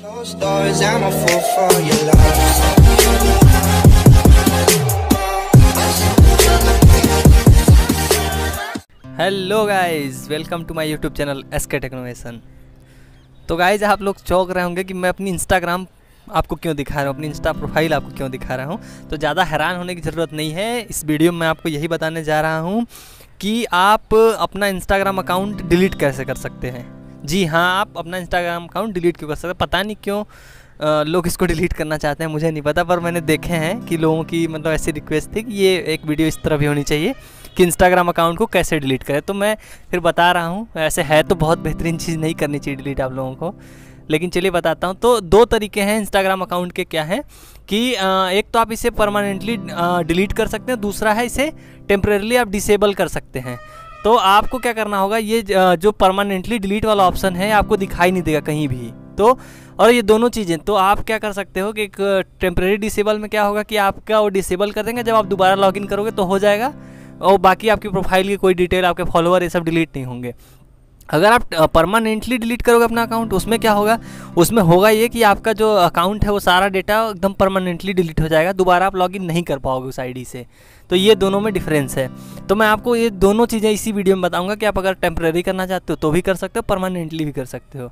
Hello guys welcome to my YouTube channel S K Technovation तो guys आप लोग चौंक रहे होंगे कि मैं अपनी इंस्टाग्राम आपको क्यों दिखा रहा हूँ? अपनी इंस्टा प्रोफ़ाइल आपको क्यों दिखा रहा हूँ? तो ज़्यादा हैरान होने की ज़रूरत नहीं है। इस वीडियो मैं आपको यही बताने जा रहा हूँ कि आप अपना इंस्टाग्राम अकाउंट डिलीट कैसे कर सकते हैं? जी हाँ आप अपना इंस्टाग्राम अकाउंट डिलीट क्यों कर सकते पता नहीं क्यों अ, लोग इसको डिलीट करना चाहते हैं मुझे नहीं पता पर मैंने देखे हैं कि लोगों की मतलब ऐसी रिक्वेस्ट थी कि ये एक वीडियो इस तरह भी होनी चाहिए कि इंस्टाग्राम अकाउंट को कैसे डिलीट करें। तो मैं फिर बता रहा हूँ ऐसे है तो बहुत बेहतरीन चीज़ नहीं करनी चाहिए डिलीट आप लोगों को। लेकिन चलिए बताता हूँ तो दो तरीके हैं इंस्टाग्राम अकाउंट के क्या हैं कि एक तो आप इसे परमानेंटली डिलीट कर सकते हैं दूसरा है इसे टेम्परेरली आप डिसेबल कर सकते हैं। तो आपको क्या करना होगा, ये जो परमानेंटली डिलीट वाला ऑप्शन है आपको दिखाई नहीं देगा कहीं भी। तो और ये दोनों चीज़ें तो आप क्या कर सकते हो कि एक टेम्प्रेरी डिसेबल में क्या होगा कि आपका वो डिसेबल कर देंगे, जब आप दोबारा लॉगिन करोगे तो हो जाएगा, और बाकी आपकी प्रोफ़ाइल की कोई डिटेल आपके फॉलोअर ये सब डिलीट नहीं होंगे। अगर आप परमानेंटली डिलीट करोगे अपना अकाउंट उसमें क्या होगा? उसमें होगा ये कि आपका जो अकाउंट है वो सारा डेटा एकदम परमानेंटली डिलीट हो जाएगा। दोबारा आप लॉगिन नहीं कर पाओगे उस आईडी से। तो ये दोनों में डिफरेंस है। तो मैं आपको ये दोनों चीज़ें इसी वीडियो में बताऊँगा कि आप अगर टेम्प्रेरी करना चाहते हो तो भी कर सकते हो परमानेंटली भी कर सकते हो।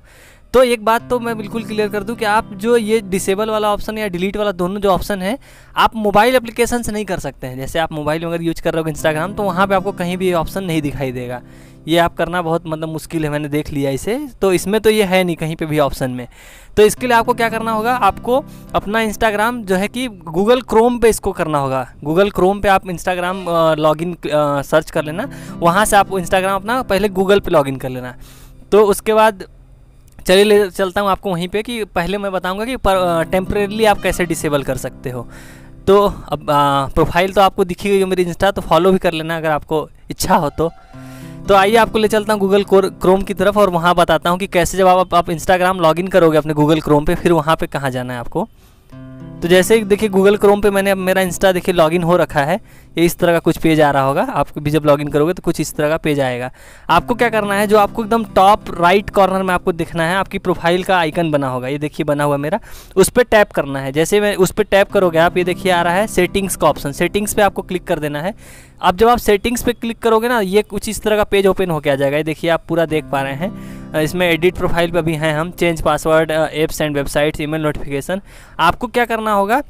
तो एक बात तो मैं बिल्कुल क्लियर कर दूँ कि आप जो ये डिसेबल वाला ऑप्शन या डिलीट वाला दोनों जो ऑप्शन है, आप मोबाइल एप्लीकेशन से नहीं कर सकते हैं। जैसे आप मोबाइल में अगर यूज़ कर रहे हो इंस्टाग्राम तो वहाँ पे आपको कहीं भी ऑप्शन नहीं दिखाई देगा। ये आप करना बहुत मतलब मुश्किल है, मैंने देख लिया इसे। तो इसमें तो ये है नहीं कहीं पे भी ऑप्शन में। तो इसके लिए आपको क्या करना होगा, आपको अपना इंस्टाग्राम जो है कि गूगल क्रोम पे इसको करना होगा। गूगल क्रोम पे आप इंस्टाग्राम लॉगिन सर्च कर लेना। वहाँ से आप इंस्टाग्राम अपना पहले गूगल पे लॉगिन कर लेना। तो उसके बाद चलिए ले, चलता हूँ आपको वहीं पे कि पहले मैं बताऊँगा कि टेम्परेली आप कैसे डिसेबल कर सकते हो। तो अब प्रोफ़ाइल तो आपको दिखी गई हो मेरी इंस्टा तो फॉलो भी कर लेना अगर आपको इच्छा हो तो। तो आइए आपको ले चलता हूँ गूगल क्रोम की तरफ़ और वहाँ बताता हूँ कि कैसे जब आप आप इंस्टाग्राम लॉगिन करोगे अपने गूगल क्रोम पे, फिर वहाँ पे कहाँ जाना है आपको। तो जैसे देखिए गूगल क्रोम पे मैंने अब मेरा इंस्टा देखिए लॉगिन हो रखा है, ये इस तरह का कुछ पेज आ रहा होगा। आपको भी जब लॉगिन करोगे तो कुछ इस तरह का पेज आएगा। आपको क्या करना है, जो आपको एकदम टॉप राइट कॉर्नर में आपको दिखना है, आपकी प्रोफ़ाइल का आइकन बना होगा। ये देखिए बना हुआ मेरा। उस पर टैप करना है। जैसे मैं उस पर टैप करोगे आप, ये देखिए आ रहा है सेटिंग्स का ऑप्शन सेटिंग्स पर आपको क्लिक कर देना है। अब जब आप सेटिंग्स पर क्लिक करोगे ना, ये कुछ इस तरह का पेज ओपन होकर आ जाएगा। ये देखिए आप पूरा देख पा रहे हैं। इसमें एडिट प्रोफ़ाइल पर भी हैं हम change password apps and websites email notification आपको क्या करना होगा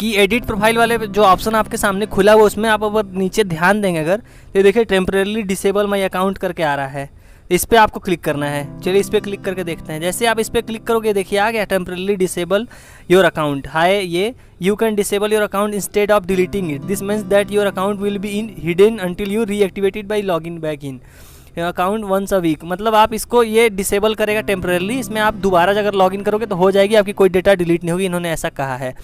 कि एडिट प्रोफ़ाइल वाले जो ऑप्शन आपके सामने खुला हुआ उसमें आप अगर नीचे ध्यान देंगे अगर तो देखिए टेम्परेली डिसेबल माई अकाउंट करके आ रहा है। इस पर आपको क्लिक करना है। चलिए इस पर क्लिक करके देखते हैं। जैसे आप इस पर क्लिक करोगे, देखिए आ गया temporarily disable your account hi, ये you can disable your account instead of deleting it this means that your account will be in hidden until you reactivated by log in back in account once a week मतलब आप इसको ये disable करेगा temporarily इसमें आप दोबारा अगर login करोगे तो हो जाएगी, आपकी कोई डेटा डिलीट नहीं होगी, इन्होंने ऐसा कहा है।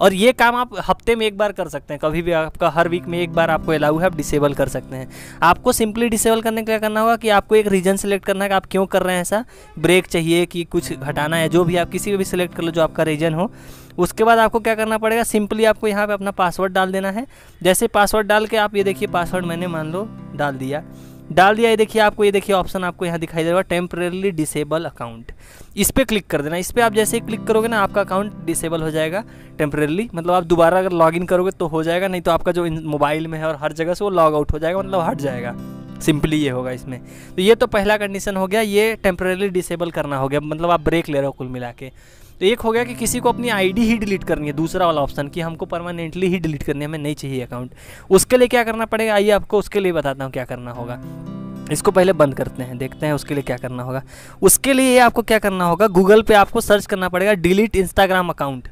और ये काम आप हफ़्ते में एक बार कर सकते हैं, कभी भी आपका हर वीक में एक बार आपको अलाउ है, आप डिसेबल कर सकते हैं। आपको सिंपली डिसेबल करने का करना होगा कि आपको एक रीजन सेलेक्ट करना है कि आप क्यों कर रहे हैं ऐसा। ब्रेक चाहिए कि कुछ घटाना है, जो भी आप किसी भी सिलेक्ट कर लो, जो आपका रीजन हो। उसके बाद आपको क्या करना पड़ेगा सिंपली आपको यहाँ पे अपना पासवर्ड डाल देना है। जैसे पासवर्ड डाल के आप ये देखिए पासवर्ड मैंने मान लो डाल दिया। डाल दिया, ये देखिए आपको, ये देखिए ऑप्शन आपको यहाँ दिखाई दे रहा है टेम्परेली डिसेबल अकाउंट इस पर क्लिक कर देना, इस पर आप जैसे ही क्लिक करोगे ना, आपका अकाउंट डिसेबल हो जाएगा टेम्परेली मतलब आप दोबारा अगर लॉगिन करोगे तो हो जाएगा, नहीं तो आपका जो मोबाइल में है और हर जगह से वो लॉग आउट हो जाएगा मतलब हट जाएगा. सिंपली ये होगा इसमें. तो ये तो पहला कंडीशन हो गया, ये टेम्परेली डिसेबल करना हो गया मतलब आप ब्रेक ले रहे हो कुल मिला के. तो एक हो गया कि किसी को अपनी आईडी ही डिलीट करनी है, दूसरा वाला ऑप्शन कि हमको परमानेंटली ही डिलीट करनी है, हमें नहीं चाहिए अकाउंट उसके लिए क्या करना पड़ेगा? आइए आपको उसके लिए बताता हूँ क्या करना होगा। इसको पहले बंद करते हैं, देखते हैं उसके लिए क्या करना होगा। उसके लिए आपको क्या करना होगा? गूगल पे आपको सर्च करना पड़ेगा डिलीट इंस्टाग्राम अकाउंट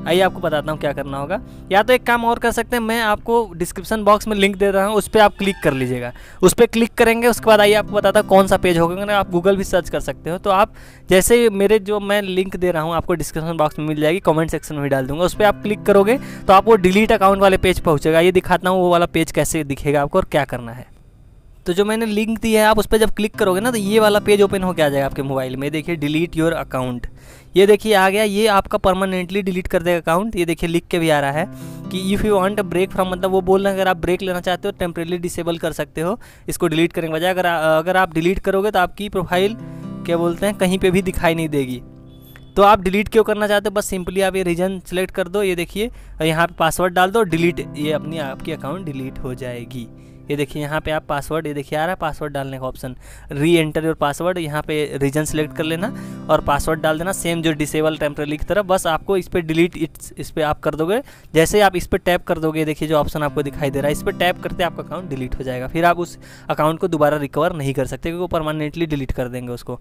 आइए आपको बताता हूँ क्या करना होगा। या तो एक काम और कर सकते हैं, मैं आपको डिस्क्रिप्शन बॉक्स में लिंक दे रहा हूँ, उस पर आप क्लिक कर लीजिएगा। उस पर क्लिक करेंगे, उसके बाद आइए आपको बताता हूँ कौन सा पेज होगा ना आप गूगल भी सर्च कर सकते हो तो आप जैसे मेरे जो मैं लिंक दे रहा हूँ, आपको डिस्क्रिप्शन बॉक्स में मिल जाएगी कमेंट सेक्शन में डाल दूँगा। उस पर आप क्लिक करोगे तो आप वो डिलीट अकाउंट वाले पेज पहुँचेगा। ये दिखाता हूँ वो वाला पेज कैसे दिखेगा आपको और क्या करना है। तो जो मैंने लिंक दी है, आप उस पर जब क्लिक करोगे ना तो ये वाला पेज ओपन होकर आ जाएगा आपके मोबाइल में। देखिए डिलीट योर अकाउंट ये देखिए, आ गया। ये आपका परमानेंटली डिलीट कर देगा अकाउंट ये देखिए, लिख के भी आ रहा है कि if you want a break from मतलब वो बोल रहे हैं अगर आप ब्रेक लेना चाहते हो टेम्परेली डिसेबल कर सकते हो। इसको डिलीट करने के बजाय, अगर अगर आप डिलीट करोगे तो आपकी प्रोफ़ाइल क्या बोलते हैं, कहीं पर भी दिखाई नहीं देगी। तो आप डिलीट क्यों करना चाहते हो? बस सिंपली आप ये रीजन सेलेक्ट कर दो। ये देखिए, यहाँ पे पासवर्ड डाल दो डिलीट ये अपनी आपकी अकाउंट डिलीट हो जाएगी। ये देखिए, यहाँ पे आप पासवर्ड ये देखिए, आ रहा है पासवर्ड डालने का ऑप्शन री एंटर योर पासवर्ड यहाँ पे रीजन सेलेक्ट कर लेना और पासवर्ड डाल देना सेम जो डिसेबल टेम्परली की तरह बस आपको इस पर डिलीट इट्स इस पर आप कर दोगे। जैसे आप इस पर टैप कर दोगे, देखिए जो ऑप्शन आपको दिखाई दे रहा है, इस पर टैप करते आपका अकाउंट डिलीट हो जाएगा। फिर आप उस अकाउंट को दोबारा रिकवर नहीं कर सकते क्योंकि वो परमानेंटली डिलीट कर देंगे उसको।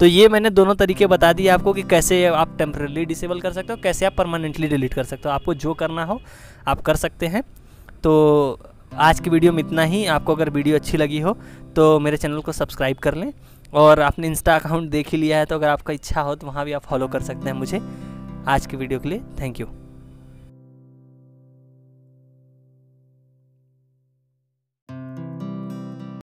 तो ये मैंने दोनों तरीके बता दिए आपको कि कैसे आप टेम्परली डिसेबल कर सकते हो, कैसे आप परमानेंटली डिलीट कर सकते हो। आपको जो करना हो, आप कर सकते हैं। तो आज की वीडियो में इतना ही। आपको अगर वीडियो अच्छी लगी हो तो मेरे चैनल को सब्सक्राइब कर लें। और आपने इंस्टा अकाउंट देख ही लिया है तो अगर आपका इच्छा हो तो वहाँ भी आप फॉलो कर सकते हैं मुझे। आज की वीडियो के लिए थैंक यू।